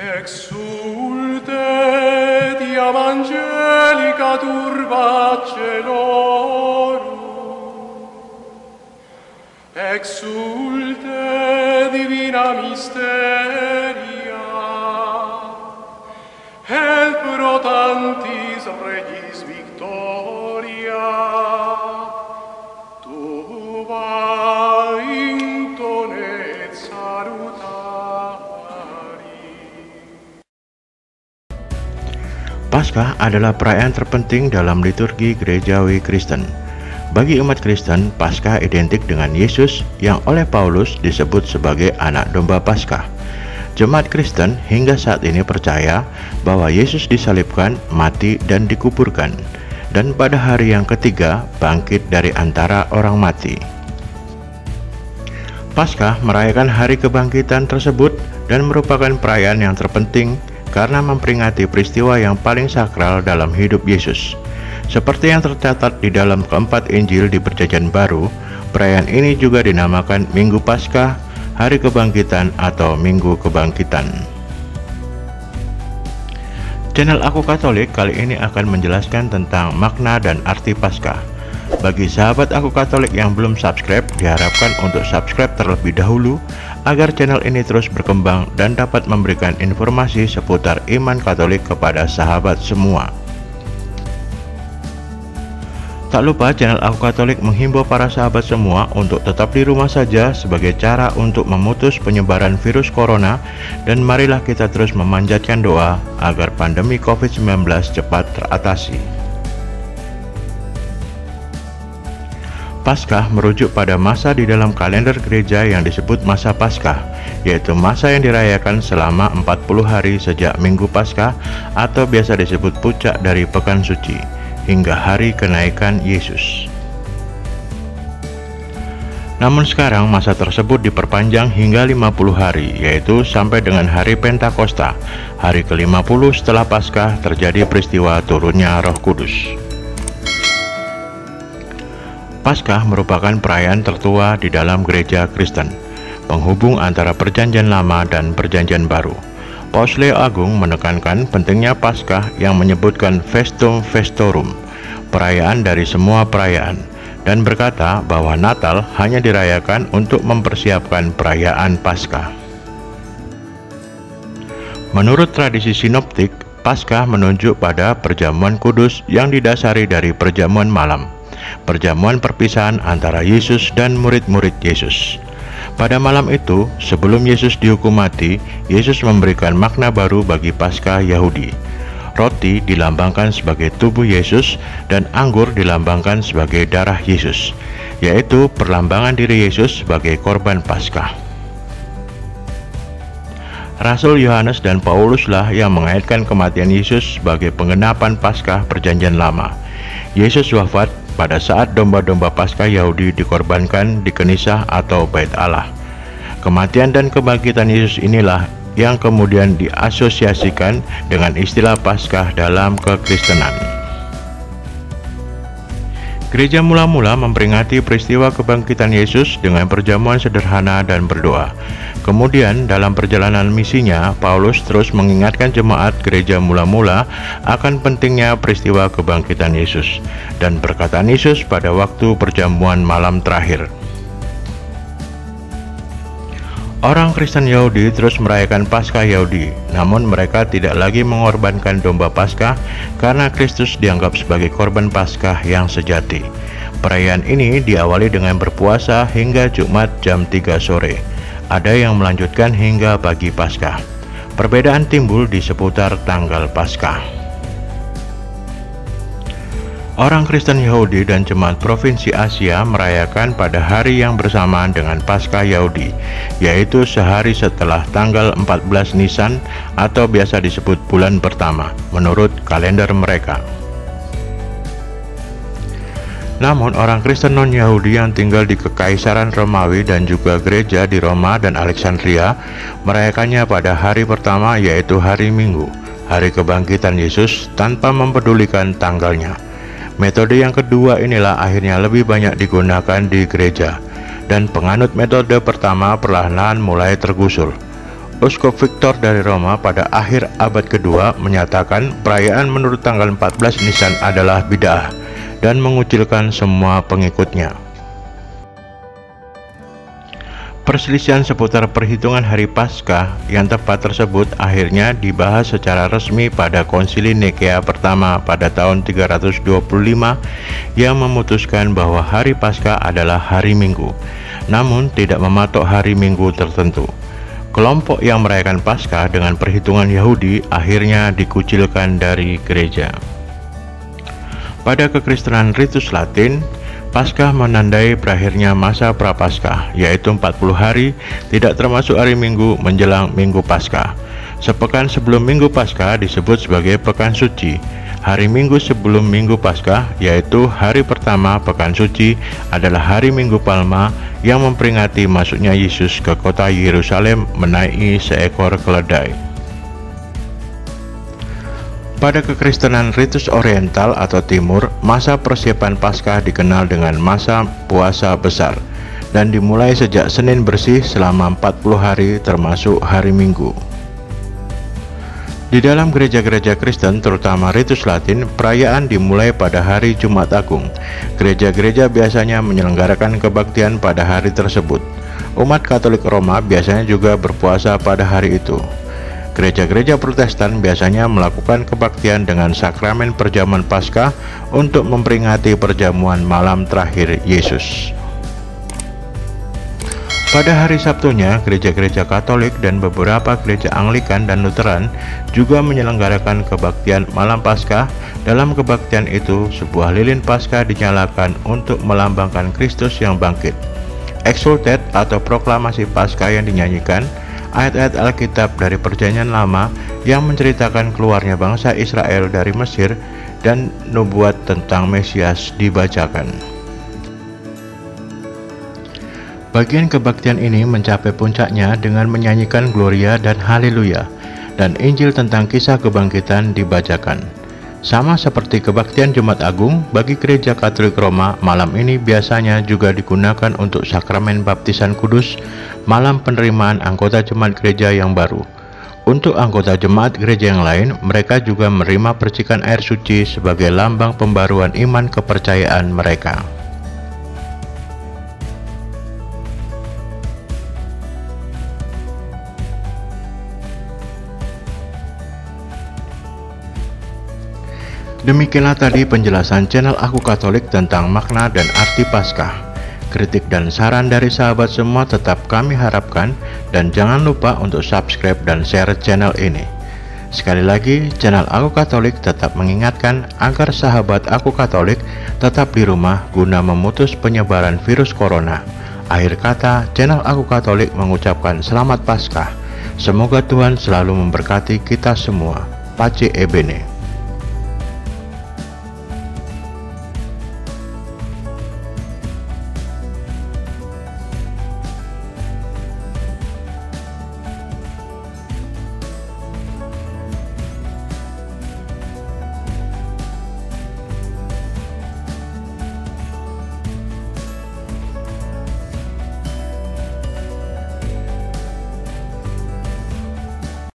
Exulte di angelica turba celorum. Exulte divina misteria. Help rotantis regis victor. Paskah adalah perayaan terpenting dalam liturgi gerejawi Kristen. Bagi umat Kristen, Paskah identik dengan Yesus yang oleh Paulus disebut sebagai anak domba Paskah. Jemaat Kristen hingga saat ini percaya bahwa Yesus disalibkan, mati, dan dikuburkan, dan pada hari yang ketiga bangkit dari antara orang mati. Paskah merayakan hari kebangkitan tersebut dan merupakan perayaan yang terpenting karena memperingati peristiwa yang paling sakral dalam hidup Yesus. Seperti yang tercatat di dalam keempat Injil di Perjanjian Baru, perayaan ini juga dinamakan Minggu Paskah, Hari Kebangkitan atau Minggu Kebangkitan. Channel Aku Katolik kali ini akan menjelaskan tentang makna dan arti Paskah. Bagi sahabat Aku Katolik yang belum subscribe, diharapkan untuk subscribe terlebih dahulu agar channel ini terus berkembang dan dapat memberikan informasi seputar iman Katolik kepada sahabat semua. Tak lupa channel Aku Katolik menghimbau para sahabat semua untuk tetap di rumah saja sebagai cara untuk memutus penyebaran virus corona dan marilah kita terus memanjatkan doa agar pandemi COVID-19 cepat teratasi. Paskah merujuk pada masa di dalam kalender gereja yang disebut masa Paskah, yaitu masa yang dirayakan selama 40 hari sejak Minggu Paskah atau biasa disebut puncak dari Pekan Suci hingga hari kenaikan Yesus. Namun sekarang masa tersebut diperpanjang hingga 50 hari, yaitu sampai dengan hari Pentakosta, hari ke-50 setelah Paskah terjadi peristiwa turunnya Roh Kudus. Paskah merupakan perayaan tertua di dalam gereja Kristen, penghubung antara Perjanjian Lama dan Perjanjian Baru. Paus Leo Agung menekankan pentingnya Paskah yang menyebutkan Festum Festorum, perayaan dari semua perayaan, dan berkata bahwa Natal hanya dirayakan untuk mempersiapkan perayaan Paskah. Menurut tradisi sinoptik, Paskah menunjuk pada perjamuan kudus yang didasari dari perjamuan malam perjamuan perpisahan antara Yesus dan murid-murid Yesus. Pada malam itu, sebelum Yesus dihukum mati, Yesus memberikan makna baru bagi Paskah Yahudi. Roti dilambangkan sebagai tubuh Yesus dan anggur dilambangkan sebagai darah Yesus, yaitu perlambangan diri Yesus sebagai korban Paskah. Rasul Yohanes dan Pauluslah yang mengaitkan kematian Yesus sebagai penggenapan Paskah Perjanjian Lama. Yesus wafat pada saat domba-domba Paskah Yahudi dikorbankan di Kenisah atau Bait Allah. Kematian dan kebangkitan Yesus inilah yang kemudian diasosiasikan dengan istilah Paskah dalam kekristenan. Gereja mula-mula memperingati peristiwa kebangkitan Yesus dengan perjamuan sederhana dan berdoa. Kemudian dalam perjalanan misinya, Paulus terus mengingatkan jemaat gereja mula-mula akan pentingnya peristiwa kebangkitan Yesus dan perkataan Yesus pada waktu perjamuan malam terakhir. Orang Kristen Yahudi terus merayakan Paskah Yahudi, namun mereka tidak lagi mengorbankan domba Paskah karena Kristus dianggap sebagai korban Paskah yang sejati. Perayaan ini diawali dengan berpuasa hingga Jumat jam 3 sore. Ada yang melanjutkan hingga pagi Paskah. Perbedaan timbul di seputar tanggal Paskah. Orang Kristen Yahudi dan jemaat provinsi Asia merayakan pada hari yang bersamaan dengan Paskah Yahudi, yaitu sehari setelah tanggal 14 Nisan atau biasa disebut bulan pertama, menurut kalender mereka. Namun orang Kristen non-Yahudi yang tinggal di Kekaisaran Romawi dan juga gereja di Roma dan Alexandria merayakannya pada hari pertama yaitu hari Minggu, hari kebangkitan Yesus tanpa mempedulikan tanggalnya. Metode yang kedua inilah akhirnya lebih banyak digunakan di gereja, dan penganut metode pertama perlahan-lahan mulai tergusur. Uskup Victor dari Roma pada akhir abad kedua menyatakan perayaan menurut tanggal 14 Nisan adalah bid'ah dan mengucilkan semua pengikutnya. Perselisihan seputar perhitungan hari Paskah yang tepat tersebut akhirnya dibahas secara resmi pada Konsili Nikea pertama pada tahun 325 yang memutuskan bahwa hari Paskah adalah hari Minggu, namun tidak mematok hari Minggu tertentu. Kelompok yang merayakan Paskah dengan perhitungan Yahudi akhirnya dikucilkan dari gereja. Pada kekristenan ritus Latin, Paskah menandai berakhirnya masa prapaskah, yaitu 40 hari, tidak termasuk hari Minggu menjelang Minggu Paskah. Sepekan sebelum Minggu Paskah disebut sebagai Pekan Suci. Hari Minggu sebelum Minggu Paskah, yaitu hari pertama Pekan Suci, adalah hari Minggu Palma yang memperingati masuknya Yesus ke kota Yerusalem menaiki seekor keledai. Pada kekristenan ritus oriental atau timur, masa persiapan Paskah dikenal dengan masa puasa besar dan dimulai sejak Senin bersih selama 40 hari termasuk hari Minggu. Di dalam gereja-gereja Kristen, terutama ritus Latin, perayaan dimulai pada hari Jumat Agung. Gereja-gereja biasanya menyelenggarakan kebaktian pada hari tersebut. Umat Katolik Roma biasanya juga berpuasa pada hari itu. Gereja-gereja Protestan biasanya melakukan kebaktian dengan sakramen perjamuan Paskah untuk memperingati perjamuan malam terakhir Yesus. Pada hari Sabtunya, gereja-gereja Katolik dan beberapa gereja Anglikan dan Lutheran juga menyelenggarakan kebaktian malam Paskah. Dalam kebaktian itu, sebuah lilin Paskah dinyalakan untuk melambangkan Kristus yang bangkit. Exultet atau proklamasi Paskah yang dinyanyikan ayat-ayat Alkitab dari Perjanjian Lama yang menceritakan keluarnya bangsa Israel dari Mesir dan nubuat tentang Mesias dibacakan. Bagian kebaktian ini mencapai puncaknya dengan menyanyikan Gloria dan Haleluya, dan Injil tentang kisah kebangkitan dibacakan. Sama seperti kebaktian Jumat Agung, bagi gereja Katolik Roma, malam ini biasanya juga digunakan untuk sakramen baptisan kudus, malam penerimaan anggota jemaat gereja yang baru. Untuk anggota jemaat gereja yang lain, mereka juga menerima percikan air suci sebagai lambang pembaruan iman kepercayaan mereka. Demikianlah tadi penjelasan channel Aku Katolik tentang makna dan arti Paskah. Kritik dan saran dari sahabat semua tetap kami harapkan dan jangan lupa untuk subscribe dan share channel ini. Sekali lagi, channel Aku Katolik tetap mengingatkan agar sahabat Aku Katolik tetap di rumah guna memutus penyebaran virus corona. Akhir kata, channel Aku Katolik mengucapkan selamat Paskah. Semoga Tuhan selalu memberkati kita semua. Pace Ebene